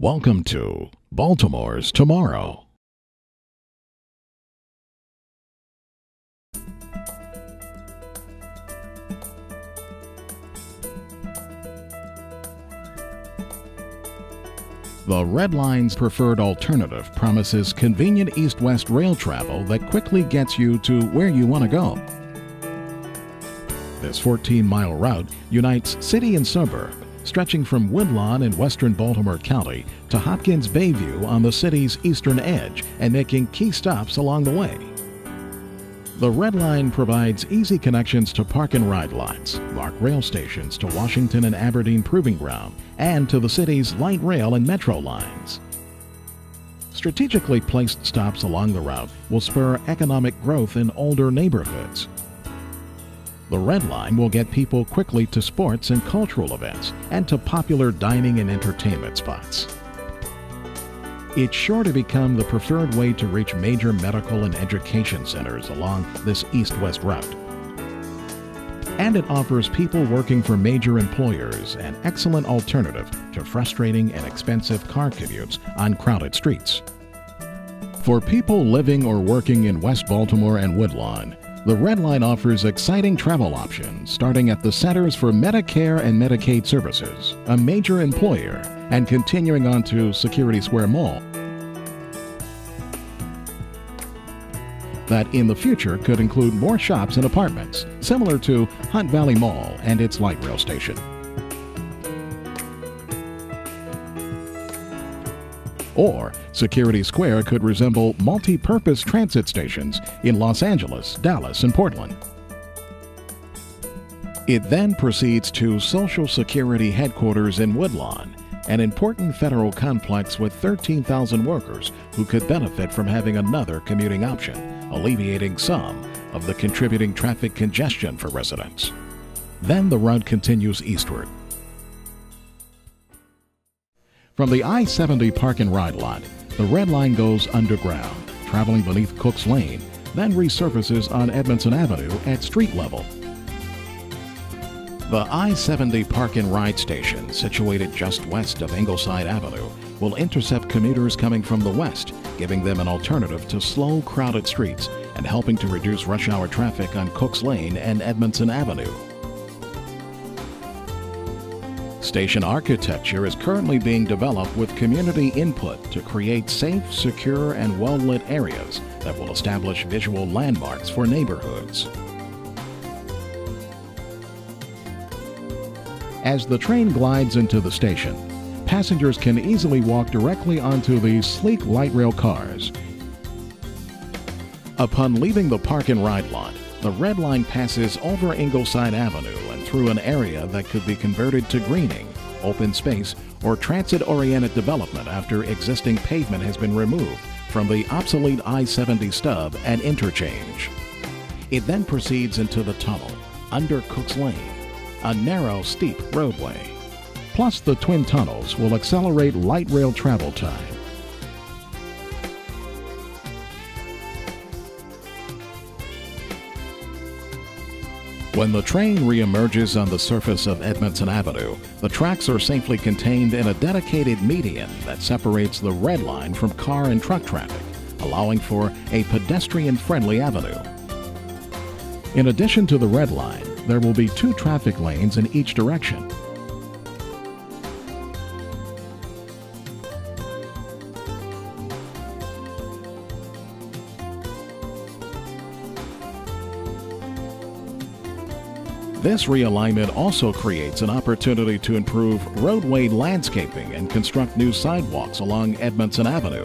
Welcome to Baltimore's Tomorrow. The Red Line's preferred alternative promises convenient east west rail travel that quickly gets you to where you want to go. This 14 mile route unites city and suburb, stretching from Woodlawn in western Baltimore County to Hopkins Bayview on the city's eastern edge and making key stops along the way. The Red Line provides easy connections to park and ride lots, MARC rail stations to Washington and Aberdeen Proving Ground, and to the city's light rail and metro lines. Strategically placed stops along the route will spur economic growth in older neighborhoods. The Red Line will get people quickly to sports and cultural events and to popular dining and entertainment spots. It's sure to become the preferred way to reach major medical and education centers along this east west route. And it offers people working for major employers an excellent alternative to frustrating and expensive car commutes on crowded streets. For people living or working in West Baltimore and Woodlawn, the Red Line offers exciting travel options starting at the Centers for Medicare and Medicaid Services, a major employer, and continuing on to Security Square Mall. That in the future could include more shops and apartments, similar to Hunt Valley Mall and its light rail station. Or Security Square could resemble multi purpose transit stations in Los Angeles, Dallas, and Portland. It then proceeds to Social Security headquarters in Woodlawn, an important federal complex with 13,000 workers who could benefit from having another commuting option, alleviating some of the contributing traffic congestion for residents. Then the route continues eastward. From the I 70 park and ride lot, the red line goes underground, traveling beneath Cook's Lane, then resurfaces on Edmondson Avenue at street level. The I 70 Park and Ride station, situated just west of Ingleside Avenue, will intercept commuters coming from the west, giving them an alternative to slow, crowded streets and helping to reduce rush hour traffic on Cook's Lane and Edmondson Avenue. Station architecture is currently being developed with community input to create safe, secure, and well lit areas that will establish visual landmarks for neighborhoods. As the train glides into the station, passengers can easily walk directly onto these sleek light rail cars. Upon leaving the park and ride lot, the red line passes over Ingleside Avenue and through an area that could be converted to greening, open space, or transit oriented development after existing pavement has been removed from the obsolete I 70 stub and interchange. It then proceeds into the tunnel under Cook's Lane, a narrow, steep roadway. Plus, the twin tunnels will accelerate light rail travel time. When the train reemerges on the surface of Edmondson Avenue, the tracks are safely contained in a dedicated median that separates the red line from car and truck traffic, allowing for a pedestrian friendly avenue. In addition to the red line, there will be two traffic lanes in each direction. This realignment also creates an opportunity to improve roadway landscaping and construct new sidewalks along Edmondson Avenue.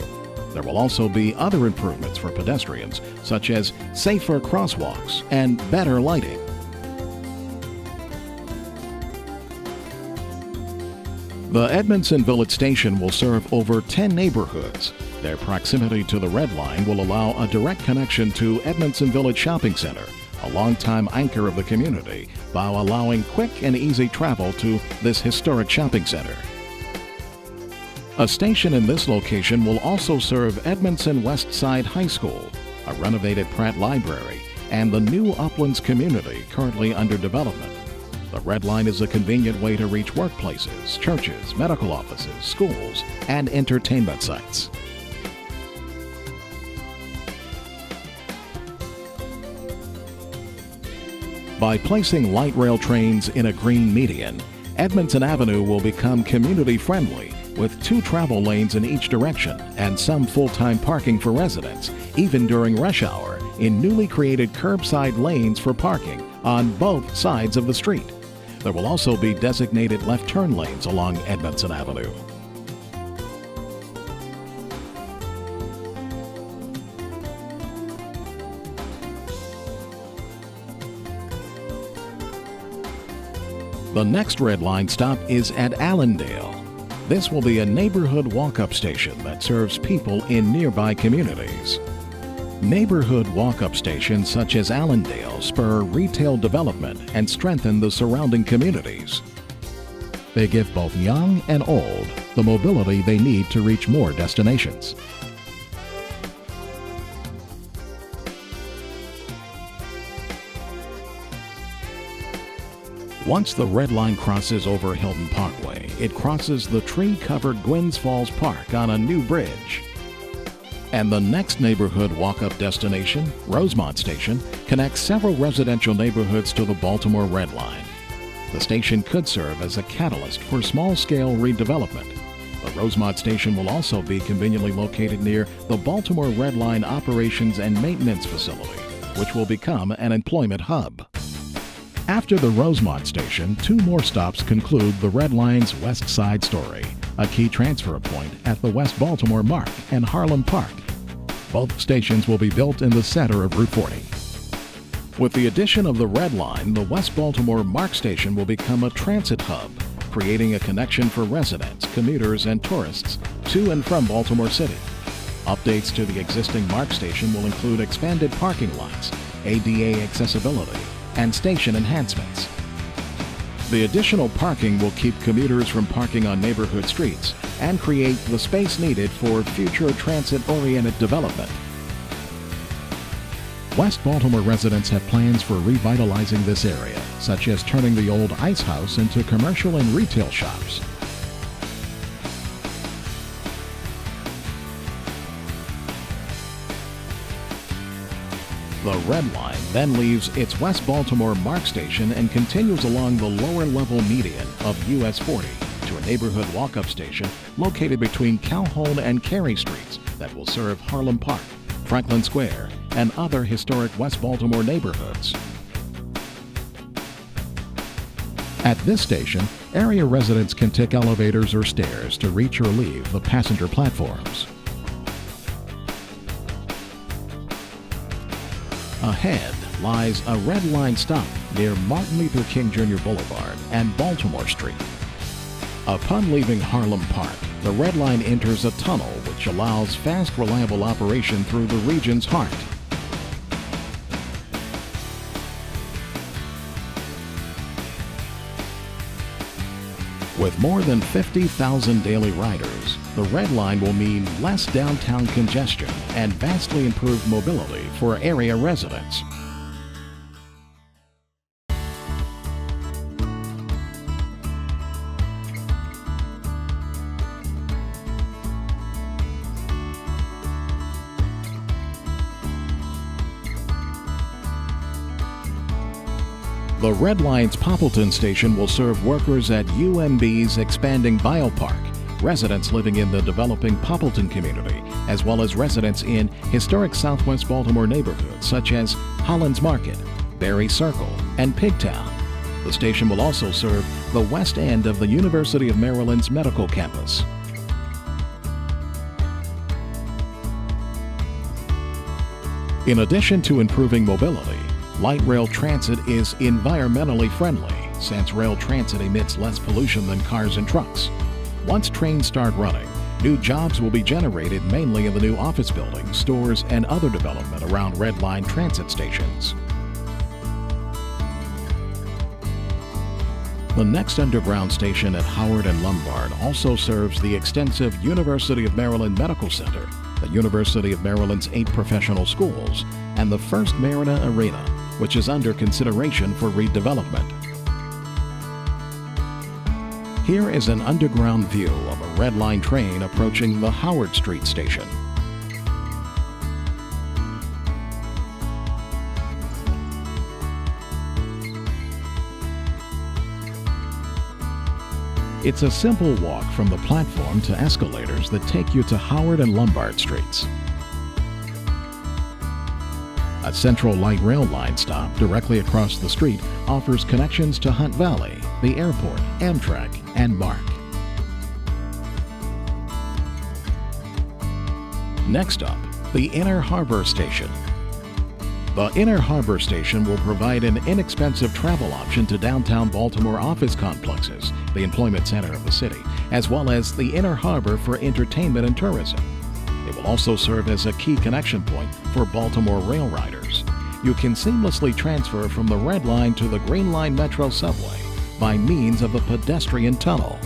There will also be other improvements for pedestrians, such as safer crosswalks and better lighting. The Edmondson Village Station will serve over 10 neighborhoods. Their proximity to the Red Line will allow a direct connection to Edmondson Village Shopping Center, a longtime anchor of the community, while allowing quick and easy travel to this historic shopping center. A station in this location will also serve Edmondson West Side High School, a renovated Pratt Library, and the new Uplands community currently under development. The Red Line is a convenient way to reach workplaces, churches, medical offices, schools, and entertainment sites. By placing light rail trains in a green median, Edmondson Avenue will become community friendly with two travel lanes in each direction and some full-time parking for residents, even during rush hour, in newly created curbside lanes for parking on both sides of the street. There will also be designated left turn lanes along Edmondson Avenue. The next red line stop is at Allendale. This will be a neighborhood walk-up station that serves people in nearby communities. Neighborhood walk-up stations such as Allendale spur retail development and strengthen the surrounding communities. They give both young and old the mobility they need to reach more destinations. Once the red line crosses over Hilton Parkway, it crosses the tree-covered Gwynns Falls Park on a new bridge. And the next neighborhood walk-up destination, Rosemont Station, connects several residential neighborhoods to the Baltimore Red Line. The station could serve as a catalyst for small-scale redevelopment. The Rosemont Station will also be conveniently located near the Baltimore Red Line Operations and Maintenance Facility, which will become an employment hub. After the Rosemont station, two more stops conclude the Red Line's West Side story, a key transfer point at the West Baltimore MARC and Harlem Park. Both stations will be built in the center of Route 40. With the addition of the Red Line, the West Baltimore MARC station will become a transit hub, creating a connection for residents, commuters, and tourists to and from Baltimore City. Updates to the existing MARC station will include expanded parking lots, ADA accessibility, and station enhancements. The additional parking will keep commuters from parking on neighborhood streets and create the space needed for future transit-oriented development. West Baltimore residents have plans for revitalizing this area, such as turning the old ice house into commercial and retail shops. The Red Line then leaves its West Baltimore MARC station and continues along the lower level median of US 40 to a neighborhood walk-up station located between Calhoun and Carey Streets that will serve Harlem Park, Franklin Square, and other historic West Baltimore neighborhoods. At this station, area residents can take elevators or stairs to reach or leave the passenger platforms. Ahead lies a red line stop near Martin Luther King Jr. Boulevard and Baltimore Street. Upon leaving Harlem Park, the red line enters a tunnel which allows fast, reliable operation through the region's heart. With more than 50,000 daily riders, the Red Line will mean less downtown congestion and vastly improved mobility for area residents. The Red Line's Poppleton station will serve workers at UMB's expanding biopark, residents living in the developing Poppleton community, as well as residents in historic southwest Baltimore neighborhoods such as Hollins Market, Barre Circle, and Pigtown. The station will also serve the west end of the University of Maryland's medical campus. In addition to improving mobility, Light rail transit is environmentally friendly since rail transit emits less pollution than cars and trucks. Once trains start running, new jobs will be generated mainly in the new office buildings, stores, and other development around Red Line transit stations. The next underground station at Howard and Lombard also serves the extensive University of Maryland Medical Center, the University of Maryland's eight professional schools, and the First Mariner Arena, which is under consideration for redevelopment. Here is an underground view of a Red Line train approaching the Howard Street station. It's a simple walk from the platform to escalators that take you to Howard and Lombard Streets. Central light rail line stop directly across the street offers connections to Hunt Valley, the airport, Amtrak, and MARC. Next up, the Inner Harbor Station. The Inner Harbor Station will provide an inexpensive travel option to downtown Baltimore office complexes, the employment center of the city, as well as the Inner Harbor for entertainment and tourism. Will also serve as a key connection point for Baltimore rail riders. You can seamlessly transfer from the Red Line to the Green Line Metro subway by means of a pedestrian tunnel.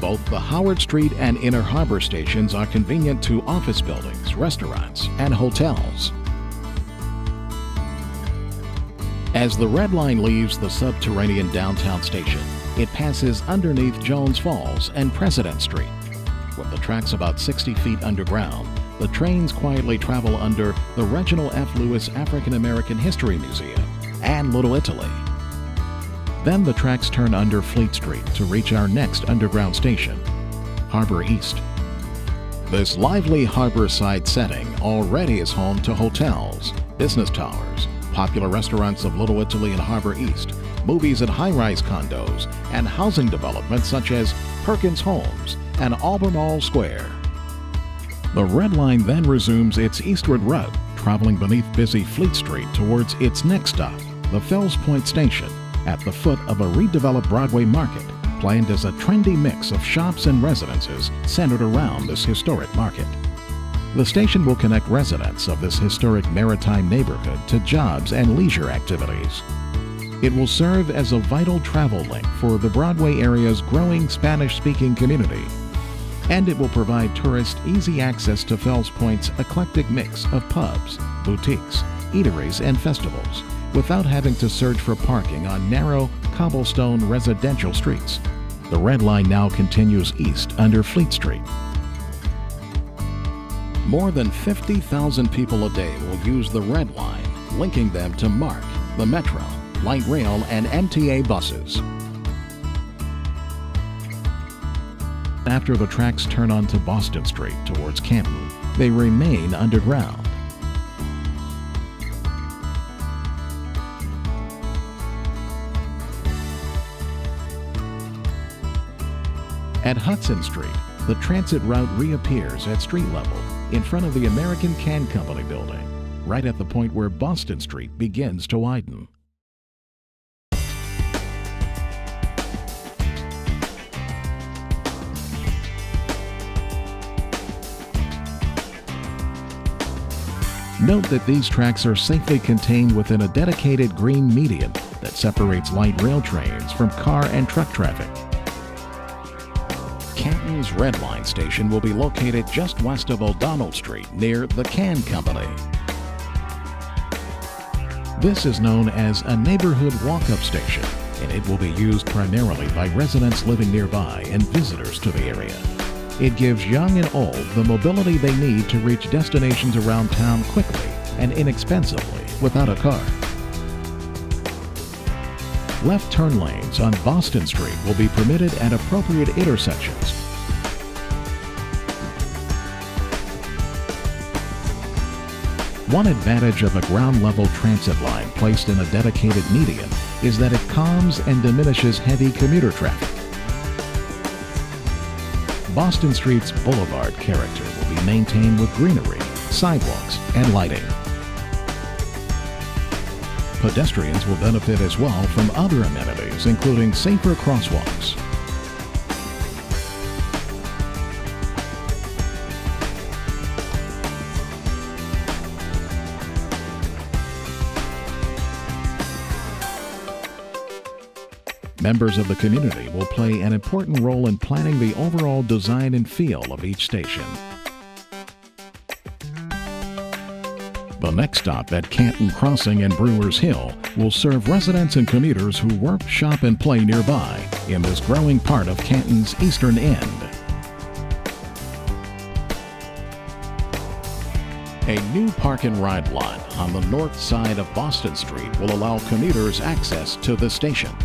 Both the Howard Street and Inner Harbor stations are convenient to office buildings, restaurants, and hotels. As the Red Line leaves the subterranean downtown station, it passes underneath Jones Falls and President Street. With the tracks about 60 feet underground, the trains quietly travel under the Reginald F. Lewis African American History Museum and Little Italy. Then the tracks turn under Fleet Street to reach our next underground station, Harbor East. This lively harborside setting already is home to hotels, business towers, popular restaurants of Little Italy and Harbor East, movies and high rise condos, and housing developments such as Perkins Homes and Albemarle Square. The Red Line then resumes its eastward route, traveling beneath busy Fleet Street towards its next stop, the Fells Point Station, at the foot of a redeveloped Broadway market, planned as a trendy mix of shops and residences centered around this historic market. The station will connect residents of this historic maritime neighborhood to jobs and leisure activities. It will serve as a vital travel link for the Broadway area's growing Spanish speaking community. And it will provide tourists easy access to Fells Point's eclectic mix of pubs, boutiques, eateries, and festivals without having to search for parking on narrow, cobblestone residential streets. The Red Line now continues east under Fleet Street more than 50,000 people a day will use the Red Line, linking them to MARC, the Metro, Light Rail, and MTA buses. After the tracks turn onto Boston Street towards Canton, they remain underground. At Hudson Street, the transit route reappears at street level in front of the American Can Company building, right at the point where Boston Street begins to widen. Note that these tracks are safely contained within a dedicated green median that separates light rail trains from car and truck traffic. Canton's Red Line station will be located just west of O'Donnell Street near the Can Company. This is known as a neighborhood walk-up station, and it will be used primarily by residents living nearby and visitors to the area. It gives young and old the mobility they need to reach destinations around town quickly and inexpensively without a car. Left turn lanes on Boston Street will be permitted at appropriate intersections. One advantage of a ground level transit line placed in a dedicated median is that it calms and diminishes heavy commuter traffic. Boston Street's boulevard character will be maintained with greenery, sidewalks, and lighting. Pedestrians will benefit as well from other amenities, including safer crosswalks. Members of the community will play an important role in planning the overall design and feel of each station. The next stop at Canton Crossing and Brewers Hill will serve residents and commuters who work, shop, and play nearby in this growing part of Canton's eastern end. A new park and ride lot on the north side of Boston Street will allow commuters access to the station.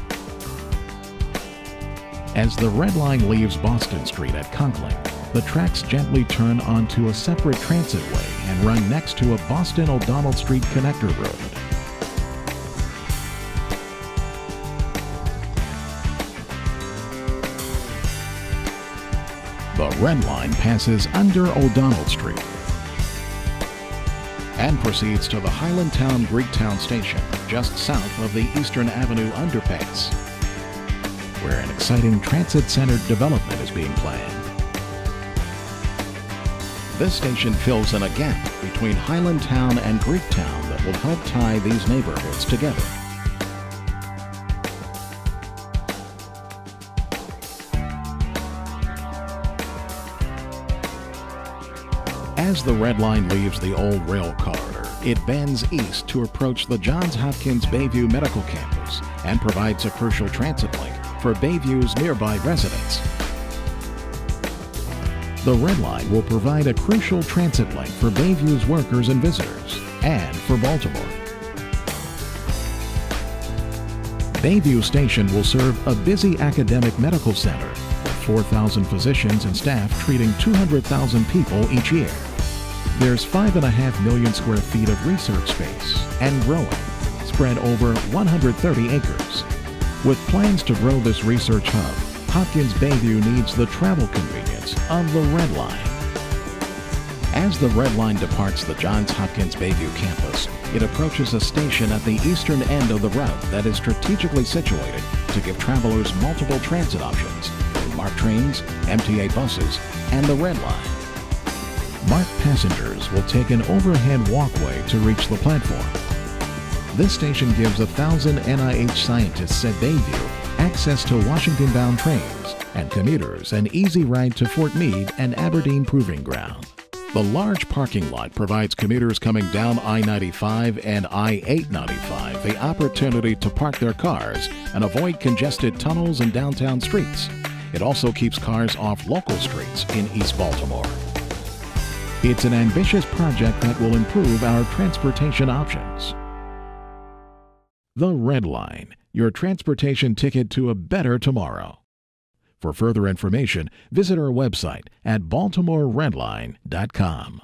As the red line leaves Boston Street at Conklin, the tracks gently turn onto a separate transitway and run next to a Boston O'Donnell Street connector road. The red line passes under O'Donnell Street and proceeds to the Highlandtown Greektown station just south of the Eastern Avenue underpass, where an exciting transit-centered development is being planned. This station fills in a gap between Highlandtown and Greektown that will help tie these neighborhoods together. As the red line leaves the old rail corridor, it bends east to approach the Johns Hopkins Bayview Medical Campus and provides a crucial transit link for Bayview's nearby residents. The Red Line will provide a crucial transit link for Bayview's workers and visitors, and for Baltimore. Bayview Station will serve a busy academic medical center with 4,000 physicians and staff treating 200,000 people each year. There's 5.5 million square feet of research space and growing, spread over 130 acres. With plans to grow this research hub, Hopkins Bayview needs the travel convenience of the Red Line. As the Red Line departs the Johns Hopkins Bayview campus, it approaches a station at the eastern end of the route that is strategically situated to give travelers multiple transit options MARC trains, MTA buses, and the Red Line. MARC passengers will take an overhead walkway to reach the platform. This station gives a thousand NIH scientists at Bayview access to Washington-bound trains and commuters an easy ride to Fort Meade and Aberdeen Proving Ground. The large parking lot provides commuters coming down I-95 and I-895 the opportunity to park their cars and avoid congested tunnels and downtown streets. It also keeps cars off local streets in East Baltimore. It's an ambitious project that will improve our transportation options. The Red Line, your transportation ticket to a better tomorrow. For further information, visit our website at baltimoreredline.com.